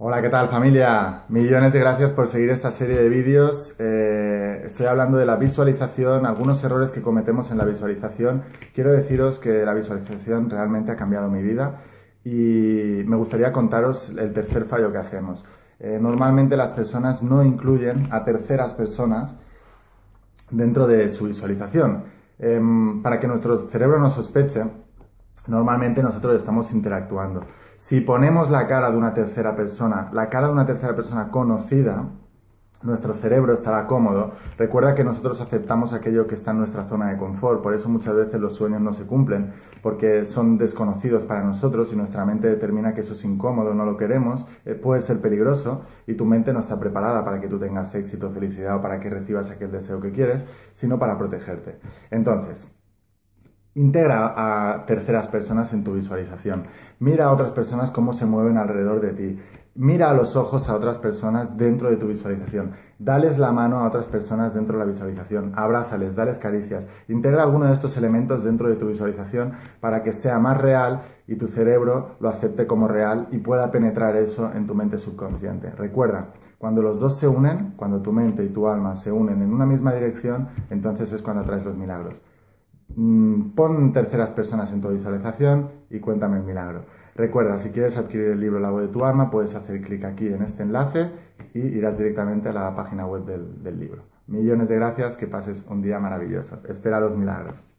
Hola, ¿qué tal familia? Millones de gracias por seguir esta serie de vídeos. Eh, estoy hablando de la visualización, algunos errores que cometemos en la visualización. Quiero deciros que la visualización realmente ha cambiado mi vida y me gustaría contaros el tercer fallo que hacemos. Eh, normalmente las personas no incluyen a terceras personas dentro de su visualización. Em, para que nuestro cerebro no sospeche, normalmente nosotros estamos interactuando. Si ponemos la cara de una tercera persona, la cara de una tercera persona conocida, nuestro cerebro estará cómodo. Recuerda que nosotros aceptamos aquello que está en nuestra zona de confort, por eso muchas veces los sueños no se cumplen, porque son desconocidos para nosotros y nuestra mente determina que eso es incómodo, no lo queremos, eh, puede ser peligroso y tu mente no está preparada para que tú tengas éxito, felicidad o para que recibas aquel deseo que quieres, sino para protegerte. Entonces, Integra a terceras personas en tu visualización. Mira a otras personas cómo se mueven alrededor de ti. Mira a los ojos a otras personas dentro de tu visualización. Dales la mano a otras personas dentro de la visualización. Abrázales, dales caricias. Integra alguno de estos elementos dentro de tu visualización para que sea más real y tu cerebro lo acepte como real y pueda penetrar eso en tu mente subconsciente. Recuerda, cuando los dos se unen, cuando tu mente y tu alma se unen en una misma dirección, entonces es cuando atraes los milagros. Mm, pon terceras personas en tu visualización y cuéntame el milagro. Recuerda, si quieres adquirir el libro La voz de tu alma, puedes hacer clic aquí en este enlace y irás directamente a la página web del, del libro. Millones de gracias, que pases un día maravilloso. Espera los milagros.